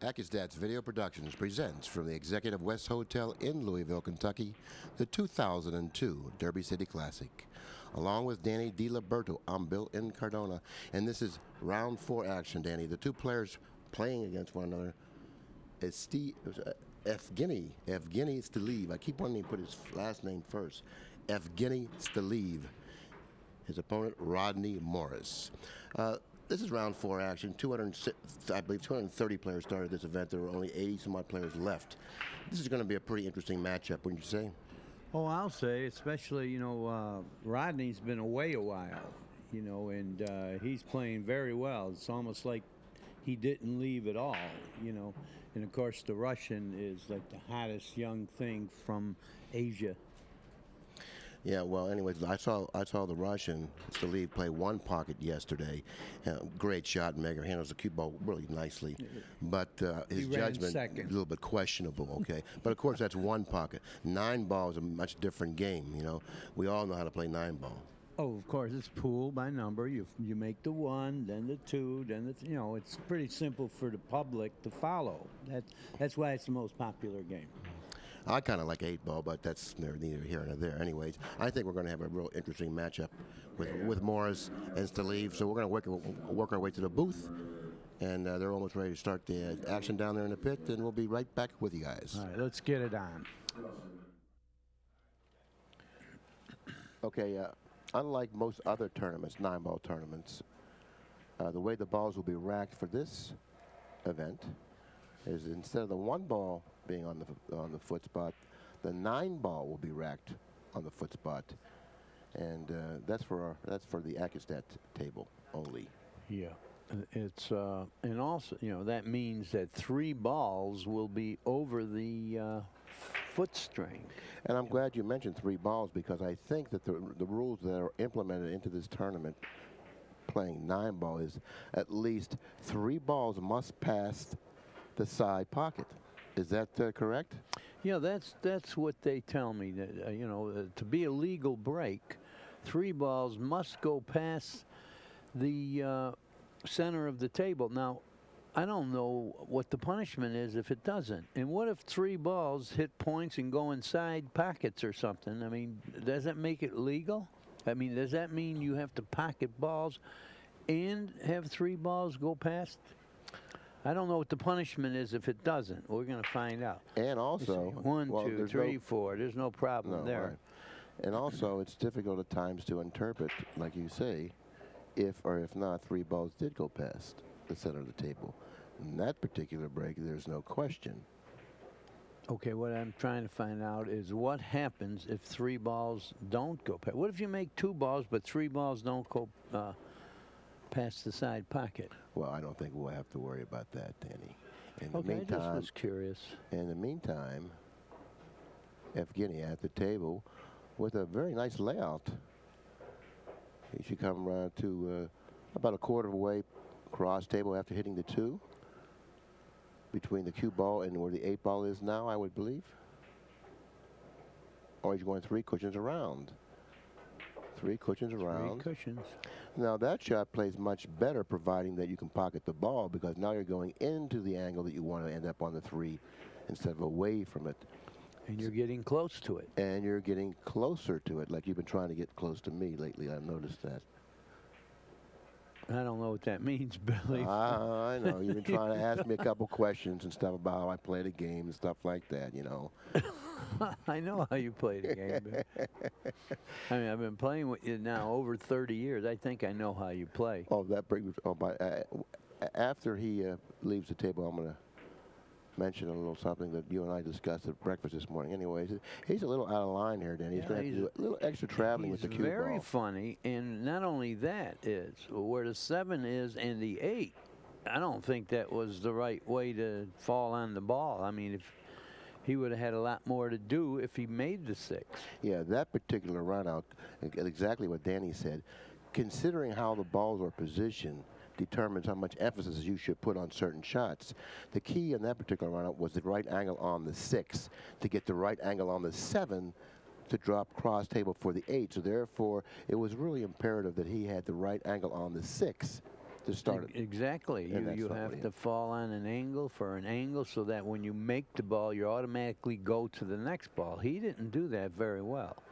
Accu-Stats Video Productions presents from the Executive West Hotel in Louisville, Kentucky, the 2002 Derby City Classic. Along with Danny DiLiberto, I'm Bill Incardona, and this is round four action, Danny. The two players playing against one another is Steve, uh, Evgeny, Evgeny Stalev. I keep wanting to put his last name first. Evgeny Stalev. His opponent, Rodney Morris. Uh, this is round four action. 200, I believe 230 players started this event. There were only 80 some odd players left. This is going to be a pretty interesting matchup, wouldn't you say? Oh, I'll say, especially, you know, uh, Rodney's been away a while, you know, and uh, he's playing very well. It's almost like he didn't leave at all, you know. And of course, the Russian is like the hottest young thing from Asia. Yeah, well, anyways, I saw I saw the Russian Stalev play one pocket yesterday. Uh, great shot, Mega handles the cue ball really nicely, but uh, his judgment a little bit questionable. Okay, but of course that's one pocket. Nine ball is a much different game. You know, we all know how to play nine ball. Oh, of course, it's pool by number. You you make the one, then the two, then the th- you know. It's pretty simple for the public to follow. That that's why it's the most popular game. I kind of like eight ball, but that's neither here nor there. Anyways, I think we're going to have a real interesting matchup with with Morris and Stalev. So we're going to work work our way to the booth, and uh, they're almost ready to start the action down there in the pit, and we'll be right back with you guys. All right, let's get it on. Okay, uh, unlike most other tournaments, nine ball tournaments, uh, the way the balls will be racked for this event is instead of the one ball being on the on the foot spot, the nine ball will be racked on the foot spot, and uh, that's for our, that's for the Accu-Stat table only. Yeah. It's uh, and also you know that means that three balls will be over the uh, foot string. And I'm glad you mentioned three balls because I think that the the rules that are implemented into this tournament, playing nine ball, is at least three balls must pass the side pocket. Is that uh, correct? Yeah, that's that's what they tell me. That uh, you know, uh, to be a legal break, three balls must go past the uh, center of the table. Now, I don't know what the punishment is if it doesn't. And what if three balls hit points and go inside pockets or something? I mean, does that make it legal? I mean, does that mean you have to pocket balls and have three balls go past? I don't know what the punishment is if it doesn't. We're going to find out. And also, one, well, two, there's three, no- four. There's no problem No, there. right. And also, it's difficult at times to interpret, like you say, if or if not three balls did go past the center of the table. In that particular break, there's no question. Okay, what I'm trying to find out is what happens if three balls don't go past. What if you make two balls, but three balls don't go uh, past the side pocket? Well, I don't think we'll have to worry about that, Danny. In the Okay, I just meantime, was curious. in the meantime, Evgeny at the table with a very nice layout. He should come around to uh, about a quarter of a way cross table after hitting the two. Between the cue ball and where the eight ball is now, I would believe. Or he's going three cushions around. Three cushions around. Three cushions. Now that shot plays much better providing that you can pocket the ball because now you're going into the angle that you want to end up on the three instead of away from it. And you're getting close to it. And you're getting closer to it like you've been trying to get close to me lately. I've noticed that. I don't know what that means, Billy. Ah, I know. You've been trying to ask me a couple questions and stuff about how I play the game and stuff like that, you know. I know how you play the game. I mean, I've been playing with you now over 30 years. I think I know how you play. Oh, that brings. Oh, by uh, after he uh, leaves the table, I'm gonna mention a little something that you and I discussed at breakfast this morning. Anyways, he's a little out of line here, Danny. He's Yeah, gonna have to do a little extra traveling with the cue ball very ball. funny, and not only that is where the seven is and the eight. I don't think that was the right way to fall on the ball. I mean, if he would have had a lot more to do if he made the six. Yeah, that particular run out, exactly what Danny said. Considering how the balls are positioned determines how much emphasis you should put on certain shots. The key in that particular run out was the right angle on the six to get the right angle on the seven to drop cross table for the eight. So therefore, it was really imperative that he had the right angle on the six to start it. Exactly. And You, you have to fall on an angle for an angle so that when you make the ball, you automatically go to the next ball. He didn't do that very well.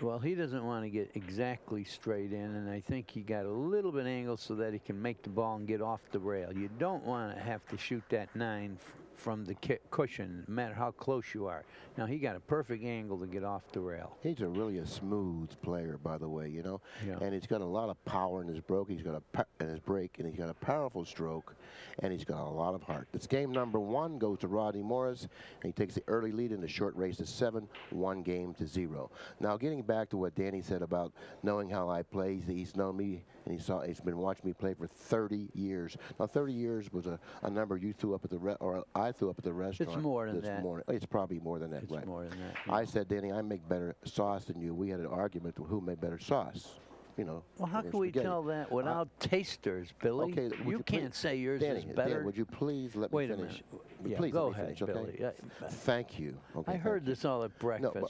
Well, he doesn't want to get exactly straight in, and I think he got a little bit angle so that he can make the ball and get off the rail. You don't want to have to shoot that nine from the ki- cushion, no matter how close you are. Now, he got a perfect angle to get off the rail. He's a really a smooth player, by the way, you know, Yeah. and he's got a lot of power in his broke. He's got a pa- in his break, and he's got a powerful stroke, and he's got a lot of heart. This game number one goes to Rodney Morris, and he takes the early lead in the short race to seven, one game to zero. Now, getting back to what Danny said about knowing how I play, he's known me and he saw he's been watching me play for 30 years. Now, 30 years was a, a number you threw up at the re- or I threw up at the restaurant. It's more than this that. Morning. It's probably more than that, It's right? more than that. I said, Danny, I make better sauce than you. We had an argument who made better sauce. You know. Well, how can we spaghetti. tell that without tasters, Billy? Okay, you, you can't say yours Danny, is better. would you please let Wait me a finish? minute. Please Yeah, let go ahead, finish, okay? Billy. Thank you. Okay, I heard you. this all at breakfast. No,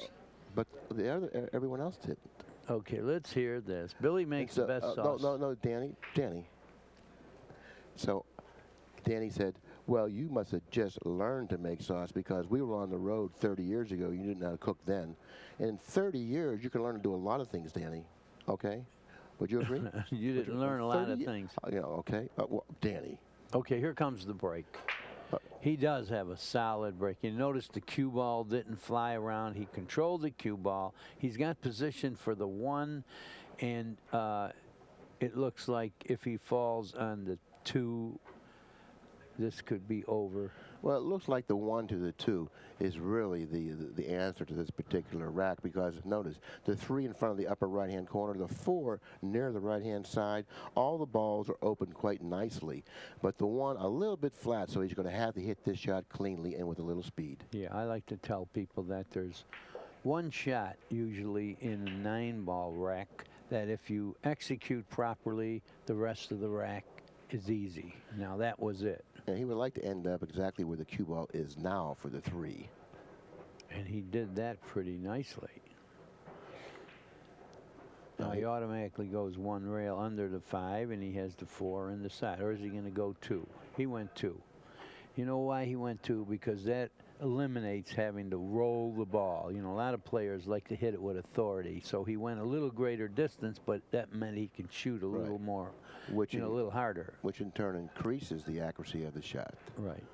but, but the other, everyone else did. Okay, let's hear this. Billy makes So, the best uh, sauce. No, no, no, Danny, Danny. So, Danny said, "Well, you must have just learned to make sauce because we were on the road 30 years ago. You didn't know how to cook then. And in 30 years, you can learn to do a lot of things, Danny. Okay? Would you agree? you didn't learn a lot of things. Uh, yeah, okay. Uh, well, Danny. Okay, here comes the break. He does have a solid break. You notice the cue ball didn't fly around. He controlled the cue ball. He's got position for the one, and uh, it looks like if he falls on the two, this could be over. Well, it looks like the one to the two is really the, the, the answer to this particular rack because notice the three in front of the upper right hand corner, the four near the right hand side, all the balls are open quite nicely. But the one a little bit flat, so he's going to have to hit this shot cleanly and with a little speed. Yeah, I like to tell people that there's one shot usually in a nine ball rack that if you execute properly, the rest of the rack is easy. Now that was it. And he would like to end up exactly where the cue ball is now for the three. And he did that pretty nicely. Now he uh, automatically goes one rail under the five and he has the four in the side. Or is he going to go two? He went two. You know why he went two? Because that eliminates having to roll the ball. You know, a lot of players like to hit it with authority. So he went a little greater distance, but that meant he could shoot a little Right. more, Which you know, a in- little harder. which in turn increases the accuracy of the shot. Right.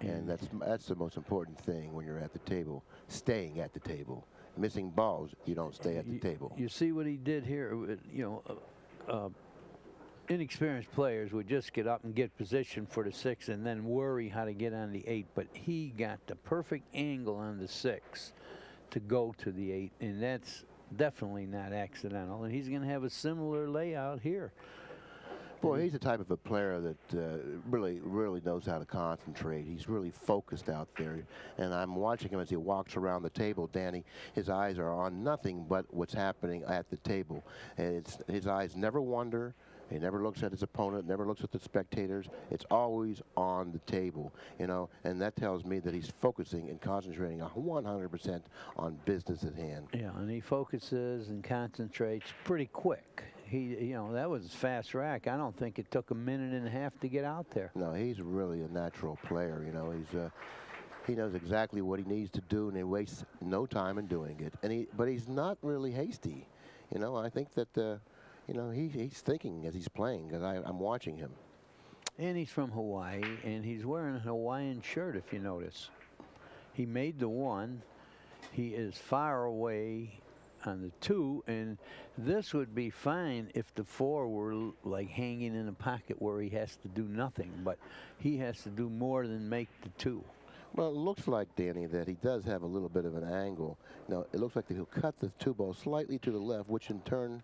And that's that's the most important thing when you're at the table, staying at the table. Missing balls, you don't stay at the you, table. You see what he did here? You know, uh, uh, inexperienced players would just get up and get position for the six and then worry how to get on the eight. But he got the perfect angle on the six to go to the eight, and that's definitely not accidental. And he's going to have a similar layout here. Boy, he's the type of a player that uh, really, really knows how to concentrate. He's really focused out there. And I'm watching him as he walks around the table, Danny. His eyes are on nothing but what's happening at the table. And his eyes never wander. He never looks at his opponent, never looks at the spectators. It's always on the table, you know, and that tells me that he's focusing and concentrating 100% on business at hand. Yeah, and he focuses and concentrates pretty quick. He, you know, that was fast rack. I don't think it took a minute and a half to get out there. No, he's really a natural player. You know, he's uh, he knows exactly what he needs to do, and he wastes no time in doing it. And he, but he's not really hasty. You know, I think that uh, you know he, he's thinking as he's playing because I'm watching him. And he's from Hawaii, and he's wearing a Hawaiian shirt, if you notice. He made the one. He is far away on the two, and this would be fine if the four were like hanging in a pocket where he has to do nothing, but he has to do more than make the two. Well, it looks like Danny that he does have a little bit of an angle. Now it looks like that he'll cut the two ball slightly to the left, which in turn.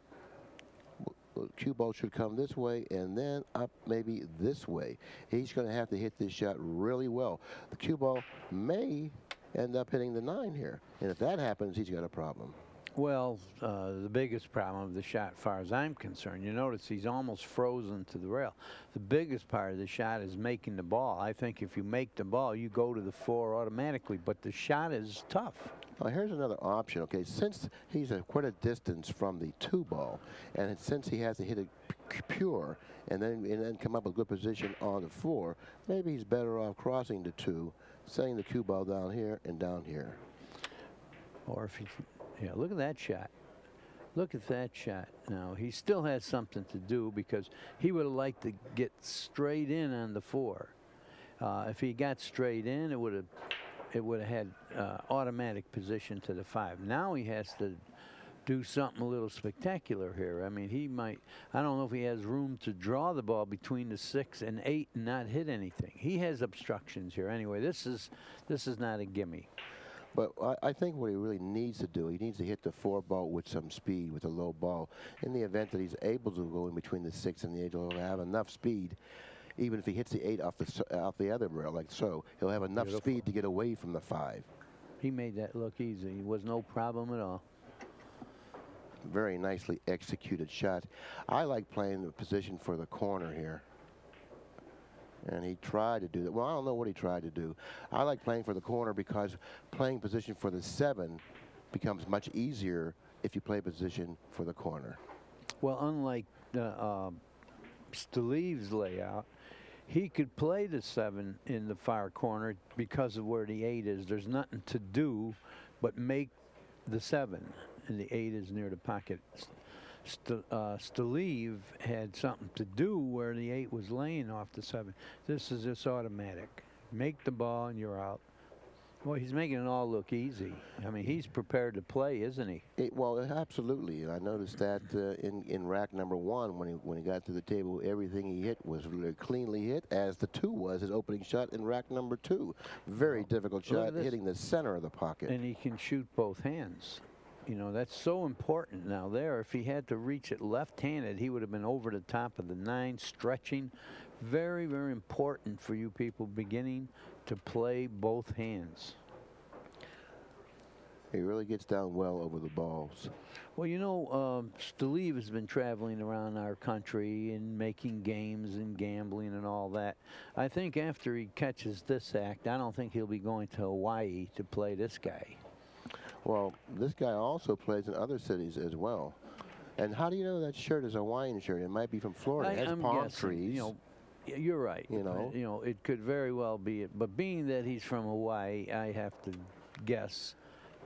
Cue ball should come this way and then up maybe this way. He's going to have to hit this shot really well. The cue ball may end up hitting the nine here. And if that happens, he's got a problem. Well, uh, the biggest problem of the shot, far as I'm concerned, you notice he's almost frozen to the rail. The biggest part of the shot is making the ball. I think if you make the ball, you go to the four automatically, but the shot is tough. Well, here's another option. Okay, since he's a quite a distance from the two ball, and since he has to hit it pure and then and then come up with a good position on the four, maybe he's better off crossing the two, setting the cue ball down here and down here. Or if he, yeah, look at that shot. Look at that shot. Now he still has something to do because he would have liked to get straight in on the four. Uh, if he got straight in, it would have it would have had uh, automatic position to the five. Now he has to do something a little spectacular here. I mean, he might. I don't know if he has room to draw the ball between the six and eight and not hit anything. He has obstructions here. Anyway, this is this is not a gimme. But I, I think what he really needs to do, he needs to hit the four ball with some speed, with a low ball. In the event that he's able to go in between the six and the eight, he'll have enough speed. Even if he hits the eight off the off the other rail, like so, he'll have enough Beautiful. speed to get away from the five. He made that look easy. It was no problem at all. Very nicely executed shot. I like playing the position for the corner here. And he tried to do that. Well, I don't know what he tried to do. I like playing for the corner because playing position for the seven becomes much easier if you play position for the corner. Well, unlike the uh, Stalev's layout, he could play the seven in the far corner because of where the eight is. There's nothing to do but make the seven, and the eight is near the pocket. Uh, Stalev had something to do where the eight was laying off the seven. This is just automatic. Make the ball and you're out. Well, he's making it all look easy. I mean, he's prepared to play, isn't he? It, well, absolutely. And I noticed that uh, in, in rack number one, when he, when he got to the table, everything he hit was really cleanly hit, as the two was his opening shot in rack number two. Very difficult shot, hitting the center of the pocket. and he can shoot both hands. You know, that's so important now there. If he had to reach it left-handed, he would have been over the top of the nine, stretching. Very, very important for you people beginning to play both hands. he really gets down well over the balls. Well, you know, um, has been traveling around our country and making games and gambling and all that. I think after he catches this act, I don't think he'll be going to Hawaii to play this guy. Well, this guy also plays in other cities as well. And how do you know that shirt is a Hawaiian shirt? It might be from Florida. it has I'm palm guessing, trees. You know, you're right. You know. you know, it could very well be it. But being that he's from Hawaii, I have to guess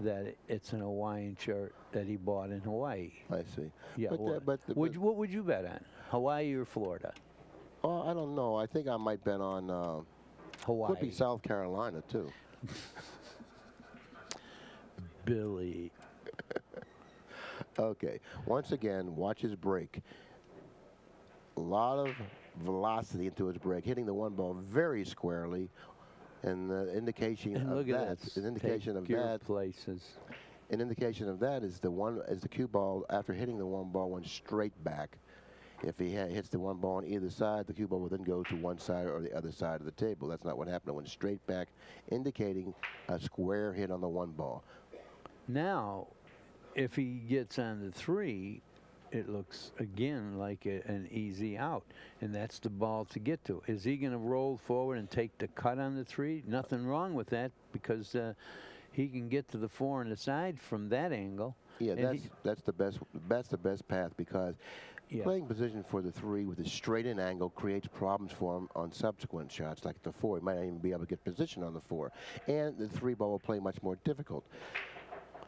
that it's an Hawaiian shirt that he bought in Hawaii. I see. Yeah. But, uh, but, would but- what would you bet on, Hawaii or Florida? oh, I don't know. I think I might bet on. Uh, Hawaii. could be South Carolina too. Billy. Okay. Once again, watch his break. A lot of velocity into his break, hitting the one ball very squarely, and the indication And of that, at that. an indication of that, places. an indication of that is the one as the cue ball after hitting the one ball went straight back. If he ha- hits the one ball on either side, the cue ball will then go to one side or the other side of the table. That's not what happened. It went straight back, indicating a square hit on the one ball. Now, if he gets on the three, it looks again like a, an easy out, and that's the ball to get to. Is he going to roll forward and take the cut on the three? Nothing wrong with that because uh, he can get to the four and the side from that angle. Yeah, that's he- that's the best that's the best path because Yeah. playing position for the three with a straight in angle creates problems for him on subsequent shots like the four. He might not even be able to get position on the four, and the three ball will play much more difficult.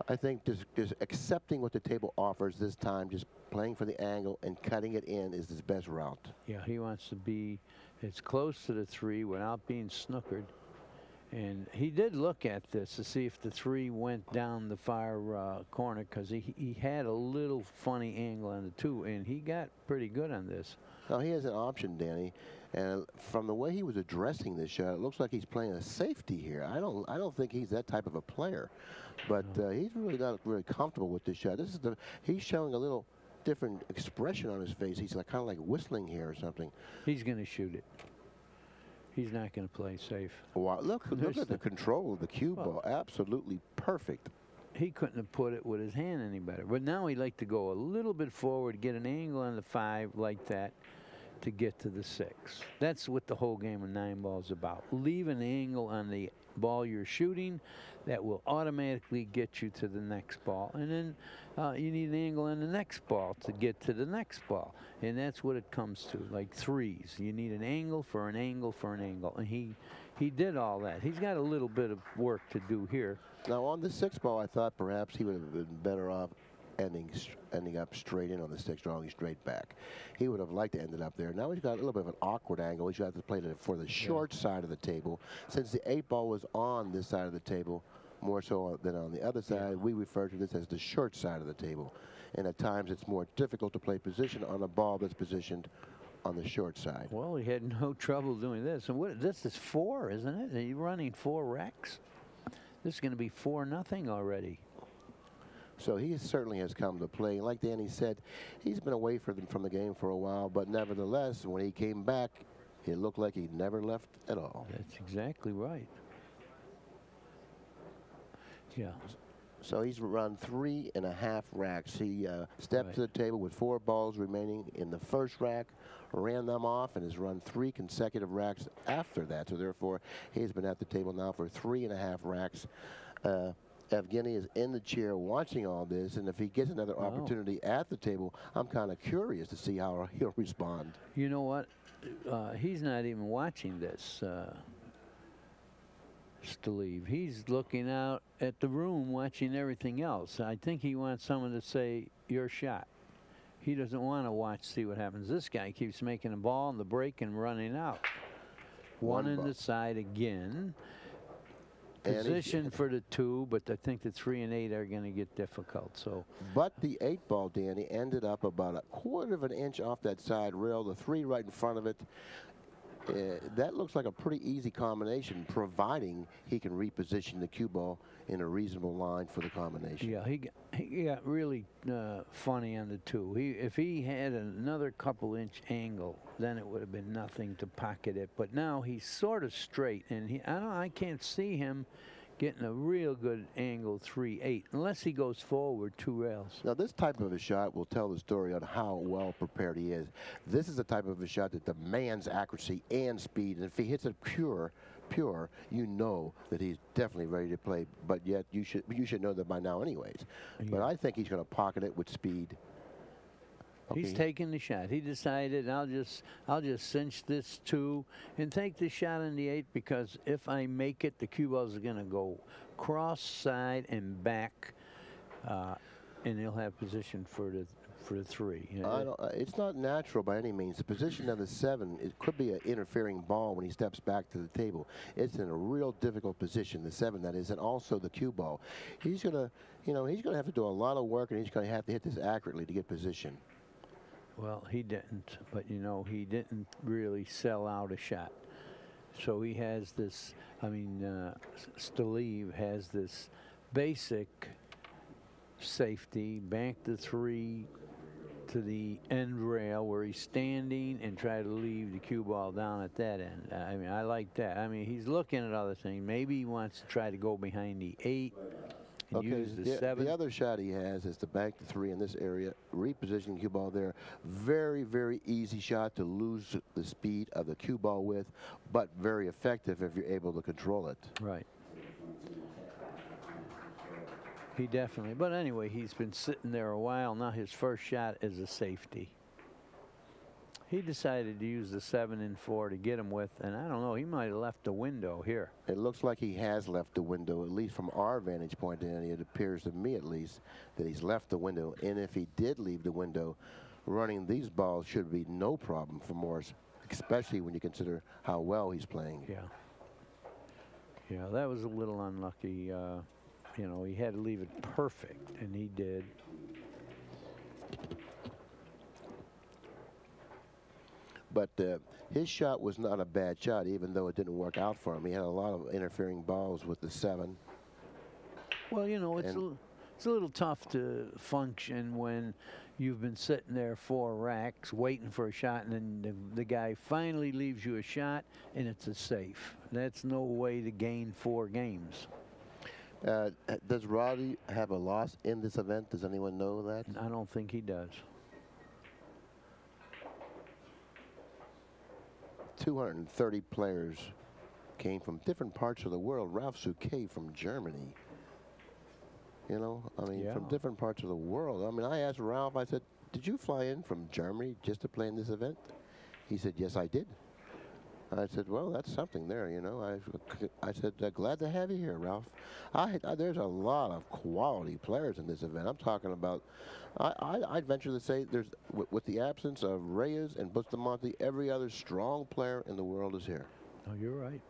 I think just, just accepting what the table offers this time, just playing for the angle and cutting it in is his best route. Yeah, he wants to be as close to the three without being snookered. And he did look at this to see if the three went down the far uh, corner because he, he had a little funny angle on the two, and he got pretty good on this. Now he has an option, Danny, and from the way he was addressing this shot, it looks like he's playing a safety here. I don't, I don't think he's that type of a player, but uh, he's really not very comfortable with this shot. This is the, he's showing a little different expression on his face. He's like kind of like whistling here or something. He's going to shoot it. He's not going to play safe. Wow, look, look at the the- control of the cue Well- ball. Absolutely perfect. he couldn't have put it with his hand any better. But now he'd like to go a little bit forward, get an angle on the five like that to get to the six. That's what the whole game of nine ball is about. Leave an angle on the ball you're shooting that will automatically get you to the next ball. And then uh, you need an angle on the next ball to get to the next ball. And that's what it comes to, like threes. You need an angle for an angle for an angle. And he, he did all that. He's got a little bit of work to do here. Now on the six ball, I thought perhaps he would have been better off ending ending up straight in on the six, drawing straight back. He would have liked to end it up there. Now he's got a little bit of an awkward angle. He's got to play it for the short yeah. side of the table. Since the eight ball was on this side of the table, more so than on the other side, yeah. we refer to this as the short side of the table. And at times it's more difficult to play position on a ball that's positioned on the short side. Well, he had no trouble doing this. And what this is four, isn't it? Are you running four racks? This is going to be four nothing already. So he certainly has come to play. Like Danny said, he's been away from, from the game for a while, but nevertheless, when he came back, it looked like he never left at all. That's exactly right. Yeah. So he's run three and a half racks. He uh, stepped right. to the table with four balls remaining in the first rack, ran them off, and has run three consecutive racks after that. So therefore, he's been at the table now for three and a half racks. Uh, Evgeny is in the chair watching all this, and if he gets another wow. opportunity at the table, I'm kind of curious to see how he'll respond. You know what? Uh, he's not even watching this. Uh, Stalev. He's looking out at the room watching everything else. I think he wants someone to say, your shot. He doesn't want to watch, see what happens. This guy keeps making a ball in the break and running out. One, One in the side again position for the two, but I think the three and eight are going to get difficult. So, but the eight ball, Danny, ended up about a quarter of an inch off that side rail. The three right in front of it. Uh, that looks like a pretty easy combination, providing he can reposition the cue ball in a reasonable line for the combination. Yeah, he got, he got really uh, funny on the two. He if he had another couple inch angle, then it would have been nothing to pocket it. But now he's sort of straight, and he I don't I can't see him getting a real good angle 3-8 unless he goes forward two rails. Now this type of a shot will tell the story on how well prepared he is. This is the type of a shot that demands accuracy and speed and if he hits it pure pure, you know that he's definitely ready to play. But yet you should you should know that by now anyways. Yeah. But I think he's going to pocket it with speed. Okay. He's taking the shot. He decided I'll just I'll just cinch this two and take the shot in the eight because if I make it, the cue balls are going to go cross side and back, uh, and he'll have position for the for the three. You know, uh, it's not natural by any means. The position of the seven, it could be an interfering ball when he steps back to the table. It's in a real difficult position, the seven that is, and also the cue ball. He's going to, you know, he's going to have to do a lot of work, and he's going to have to hit this accurately to get position. Well, he didn't, but you know, he didn't really sell out a shot. So he has this, I mean, uh, Stalev has this basic safety, bank the three, to the end rail where he's standing and try to leave the cue ball down at that end. I mean, I like that. I mean, he's looking at other things. Maybe he wants to try to go behind the eight and okay. use the, the seven. The other shot he has is to bank the three in this area, repositioning cue ball there. Very, very easy shot to lose the speed of the cue ball with, but very effective if you're able to control it. Right. He definitely. But anyway, he's been sitting there a while. Now his first shot is a safety. He decided to use the seven and four to get him with, and I don't know, he might have left the window here. It looks like he has left the window, at least from our vantage point, and it appears to me at least that he's left the window. And if he did leave the window, running these balls should be no problem for Morris, especially when you consider how well he's playing. Yeah. Yeah, that was a little unlucky. Uh, you know, he had to leave it perfect, and he did. But uh, his shot was not a bad shot, even though it didn't work out for him. He had a lot of interfering balls with the seven. Well, you know, it's, a, it's a little tough to function when you've been sitting there four racks waiting for a shot, and then the, the guy finally leaves you a shot, and it's a safe. That's no way to gain four games. Uh, does Roddy have a loss in this event? Does anyone know that? I don't think he does. 230 players came from different parts of the world. Ralf Souquet from Germany. You know, I mean, from different parts of the world. I mean, I asked Ralf, I said, did you fly in from Germany just to play in this event? He said, yes, I did. I said, well, that's something there, you know. I, I said, uh, glad to have you here, Ralf. I, I, there's a lot of quality players in this event. I'm talking about, I, I, I'd venture to say there's, with, with the absence of Reyes and Bustamante, every other strong player in the world is here. Oh, you're right.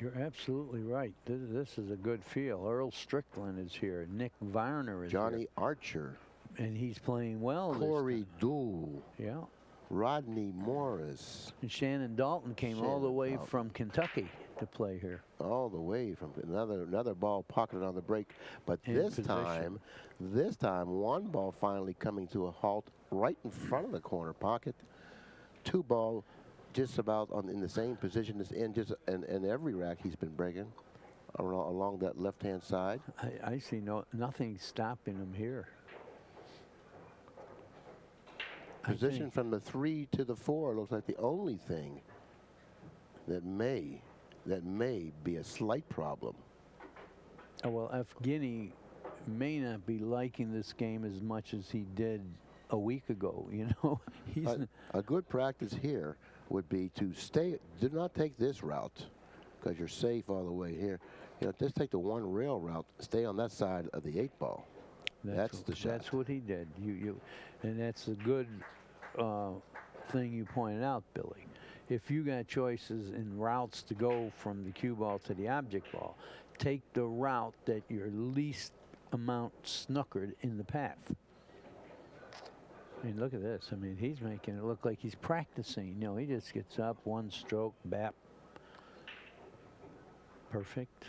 You're absolutely right. This, this is a good feel. Earl Strickland is here. Nick Varner is here. Johnny Archer. And he's playing well. Corey. Deuel, Yeah. Rodney Morris, And Shannon Dalton came all the way Dalton. from Kentucky to play here. all the way from another another ball pocketed on the break. But In this position. time, this time, one ball finally coming to a halt right in front of the corner pocket. Two ball just about on in the same position as in just in, in every rack he's been breaking along, along that left hand side. I, I see no nothing stopping him here. I Position from the three to the four looks like the only thing that may that may be a slight problem. Oh, well, Evgeny may not be liking this game as much as he did a week ago. You know, he's a, a good practice here would be to stay. Do not take this route because you're safe all the way here. You know, just take the one rail route. Stay on that side of the eight ball. That's what, the shot. That's what he did. You, you, and that's a good uh, thing you pointed out, Billy. If you got choices in routes to go from the cue ball to the object ball, take the route that you're least amount snookered in the path. I mean, look at this. I mean, he's making it look like he's practicing. You know, he just gets up, one stroke, bap. Perfect.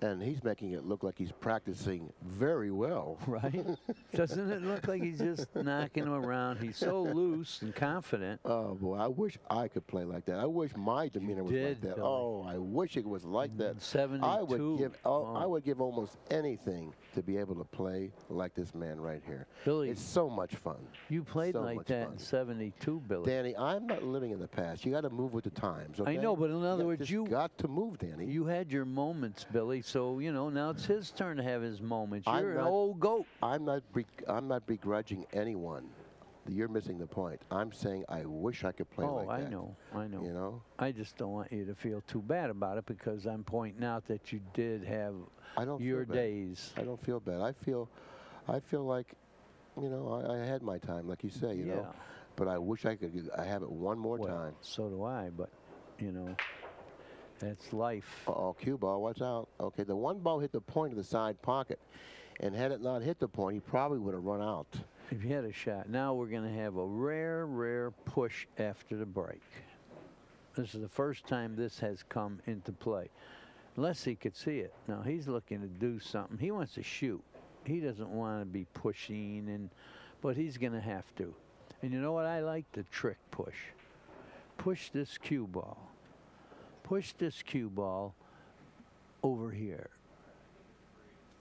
And he's making it look like he's practicing very well. Right? Doesn't it look like he's just knocking him around? He's so loose and confident. Oh boy, I wish I could play like that. I wish my demeanor was like that. Billy. Oh, I wish it was like that. Mm, I 72. would give. Oh, I would give almost anything to be able to play like this man right here. Billy, It's so much fun. you played so like that fun. in 72, Billy. Danny, I'm not living in the past. You got to move with the times. I know, but in other You words, you- got to move, Danny. You had your moments, Billy, so, you know, now it's his turn to have his moments. I'm You're an old goat. I'm not. I'm not begrudging anyone. You're missing the point. I'm saying I wish I could play oh, like I that. know. I know. You know, I just don't want you to feel too bad about it because I'm pointing out that you did have I don't your days. I don't feel bad. I feel, I feel like, you know, I, I had my time, like you say, you yeah. know. But I wish I could. I have it one more well, time. So do I, but, you know, that's life. Uh oh, cue ball. Watch out. Okay, the one ball hit the point of the side pocket, and had it not hit the point, he probably would have run out. If he had a shot, now we're going to have a rare, rare push after the break. This is the first time this has come into play. Unless he could see it. Now he's looking to do something. He wants to shoot. He doesn't want to be pushing, and but he's going to have to. And you know what? I like the trick push. Push this cue ball. Push this cue ball over here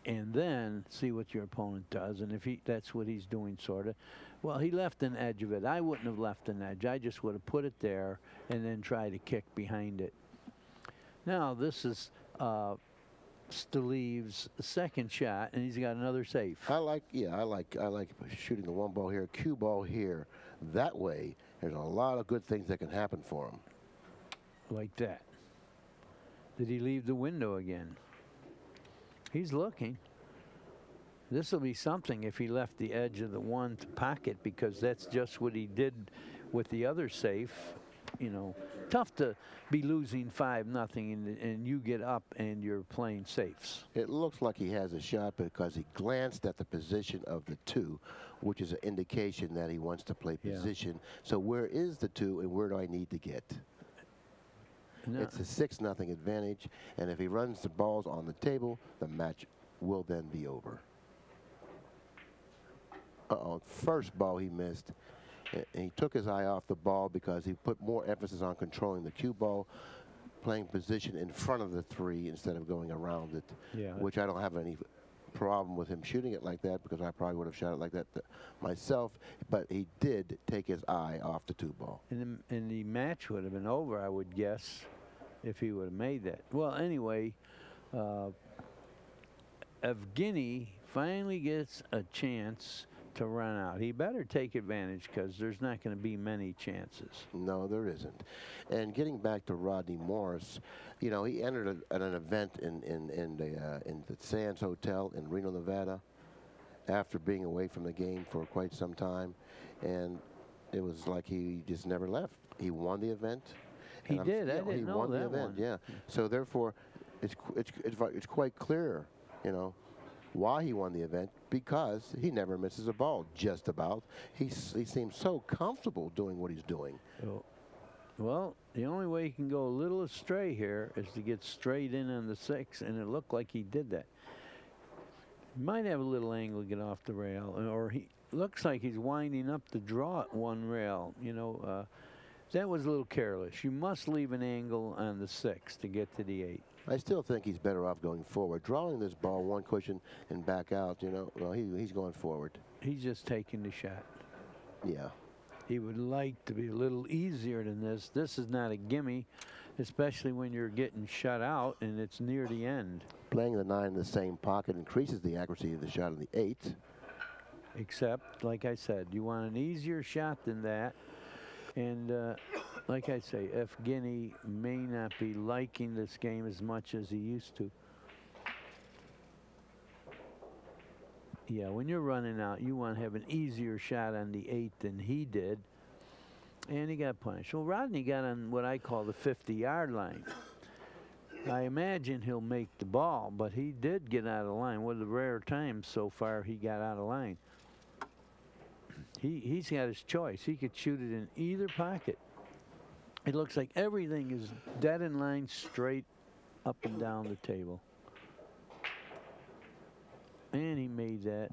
and then see what your opponent does. And if he that's what he's doing, sort of. Well, he left an edge of it. I wouldn't have left an edge. I just would have put it there and then try to kick behind it. Now this is uh, Stalev's second shot, and he's got another safe. I like, yeah, I like, I like shooting the one ball here, cue ball here. That way, there's a lot of good things that can happen for him. like that. Did he leave the window again? He's looking. This will be something if he left the edge of the one to pocket because that's just what he did with the other safe. You know, tough to be losing five nothing and, and you get up and you're playing safes. It looks like he has a shot because he glanced at the position of the two, which is an indication that he wants to play Yeah. position. So where is the two, and where do I need to get? No, It's a six nothing advantage, and if he runs the balls on the table, the match will then be over. Uh-oh, first ball he missed. And he took his eye off the ball because he put more emphasis on controlling the cue ball. playing position in front of the three instead of going around it. Yeah. Which I don't have any problem with him shooting it like that because I probably would have shot it like that th- myself. But he did take his eye off the two ball. And the, and the match would have been over, I would guess, if he would have made that. Well, anyway, uh, Evgeny finally gets a chance to run out. He better take advantage because there's not going to be many chances. No, there isn't. And getting back to Rodney Morris, you know, he entered a, at an event in in in the uh, in the Sands Hotel in Reno, Nevada, after being away from the game for quite some time, and it was like he just never left. He won the event. He and I'm- did? I didn't he know won the event. one. Yeah. So therefore, it's it's it's it's quite clear, you know, why he won the event because he never misses a ball. Just about. He he seems so comfortable doing what he's doing. Well, the only way he can go a little astray here is to get straight in on the six, and it looked like he did that. He might have a little angle to get off the rail, or he looks like he's winding up to draw at one rail. You know, uh, that was a little careless. You must leave an angle on the six to get to the eight. I still think he's better off going forward. Drawing this ball one cushion and back out, you know, well, he, he's going forward. He's just taking the shot. Yeah. He would like to be a little easier than this. This is not a gimme, especially when you're getting shut out and it's near the end. Playing the nine in the same pocket increases the accuracy of the shot on the eight. Except, like I said, you want an easier shot than that. And uh, like I say, F. Evgeny may not be liking this game as much as he used to. Yeah, when you're running out, you want to have an easier shot on the eight than he did. And he got punished. Well, Rodney got on what I call the 50 yard line. I imagine he'll make the ball, but he did get out of line. One of the rare times so far he got out of line. He, he's got his choice. He could shoot it in either pocket. It looks like everything is dead in line, straight up and down the table. And he made that.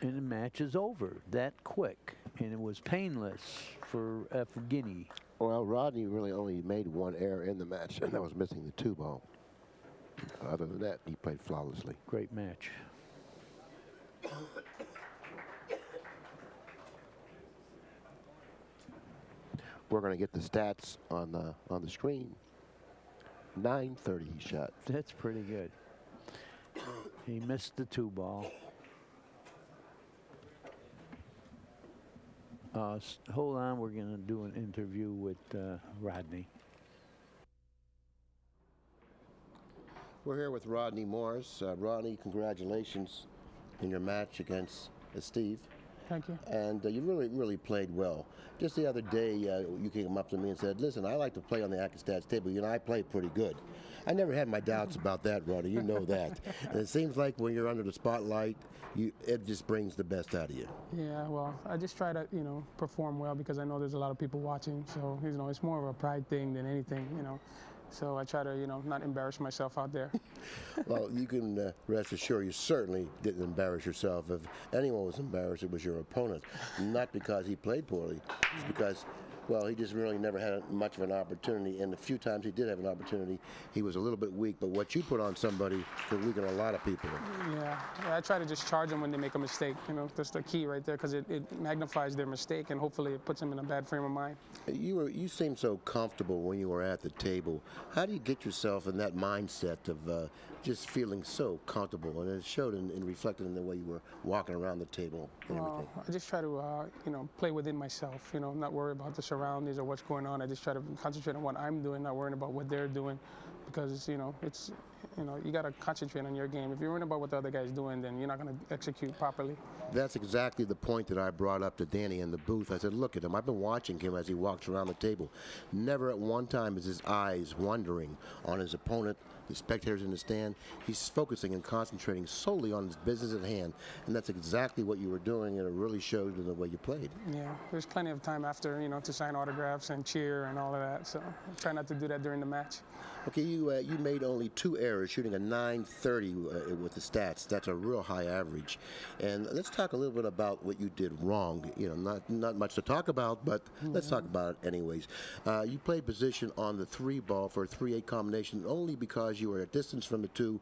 And the match is over that quick. And it was painless for Evgeny. Well, Rodney really only made one error in the match, and that was missing the two ball. Other than that, he played flawlessly. Great match. We're going to get the stats on the on the screen. 930 he shot. That's pretty good. He missed the two ball. Uh, hold on, we're going to do an interview with uh, Rodney. We're here with Rodney Morris. Uh, Rodney, congratulations in your match against uh, Steve. Thank you. And uh, you really, really played well. Just the other day, uh, you came up to me and said, "Listen, I like to play on the Accu-Stats table. You know, I play pretty good." I never had my doubts about that, Rodney. You know that. and it seems like when you're under the spotlight, you it just brings the best out of you. Yeah, well, I just try to, you know, perform well because I know there's a lot of people watching. So, you know, it's more of a pride thing than anything, you know. So I try to, you know, not embarrass myself out there. well, you can uh, rest assured you certainly didn't embarrass yourself. If anyone was embarrassed, it was your opponent. Not because he played poorly, it's because, well, he just really never had much of an opportunity. And the few times he did have an opportunity, he was a little bit weak. But what you put on somebody could weaken a lot of people. yeah. yeah, I try to just charge them when they make a mistake. You know, that's the key right there because it, it magnifies their mistake and hopefully it puts them in a bad frame of mind. You were you seemed so comfortable when you were at the table. How do you get yourself in that mindset of uh, just feeling so comfortable? And it showed and, and reflected in the way you were walking around the table and everything. I just try to, uh, you know, play within myself. You know, not worry about the surroundings or what's going on. I just try to concentrate on what I'm doing, not worrying about what they're doing, because you know, it's, you know, you got to concentrate on your game. If you're worrying about what the other guy's doing, then you're not going to execute properly. That's exactly the point that I brought up to Danny in the booth. I said, look at him. I've been watching him as he walks around the table. Never at one time is his eyes wandering on his opponent, the spectators in the stand. He's focusing and concentrating solely on his business at hand. And that's exactly what you were doing, and it really showed in the way you played. Yeah, there's plenty of time after, you know, to sign autographs and cheer and all of that. So I try not to do that during the match. Okay, you uh, you made only two errors. shooting a 930 uh, with the stats. That's a real high average. And let's talk a little bit about what you did wrong. You know, not not much to talk about, but let's talk about it anyways. Uh, you played position on the three ball for a 3-8 combination only because you were a distance from the two,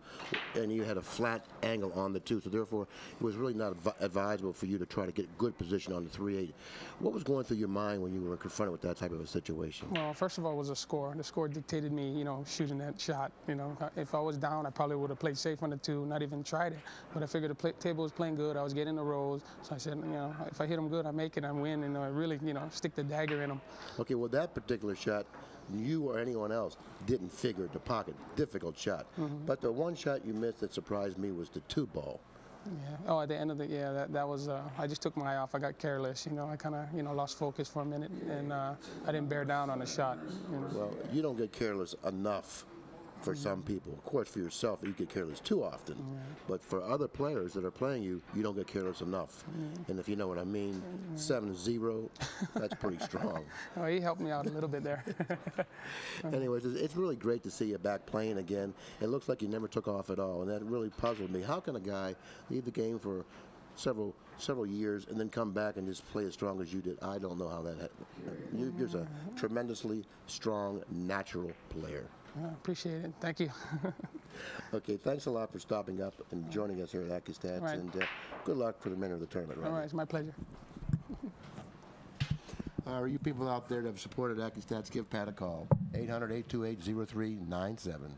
and you had a flat angle on the two. So therefore, it was really not advi- advisable for you to try to get a good position on the 3-8. What was going through your mind when you were confronted with that type of a situation? Well, first of all, it was a score. The score dictated me, you know, shooting that shot. You know, if I was down, I probably would have played safe on the two, not even tried it. But I figured the play, table was playing good. I was getting the rolls, so I said, you know, if I hit them good, I make it, I win, and I really, you know, stick the dagger in them. Okay, well, that particular shot, you or anyone else didn't figure the pocket. Difficult shot. Mm-hmm. But the one shot you missed that surprised me was the two ball. Yeah. Oh, at the end of the yeah, that, that was. Uh, I just took my eye off. I got careless. You know, I kind of you know lost focus for a minute, and uh, I didn't bear down on the shot. You know. Well, you don't get careless enough for some people. Of course, for yourself, you get careless too often. But for other players that are playing you, you don't get careless enough. And if you know what I mean, 7-0, that's pretty strong. Oh, he helped me out a little bit there. Anyways, it's, it's really great to see you back playing again. It looks like you never took off at all, and that really puzzled me. How can a guy leave the game for several several years and then come back and just play as strong as you did? I don't know how that happened. You, you're a tremendously strong, natural player. I appreciate it. Thank you. Okay, thanks a lot for stopping up and joining us here at Accu-Stats, Right. and uh, good luck for the remainder of the tournament. All Rodney. right, it's my pleasure. Uh, you people out there that have supported Accu-Stats, give Pat a call. 800 828 0397.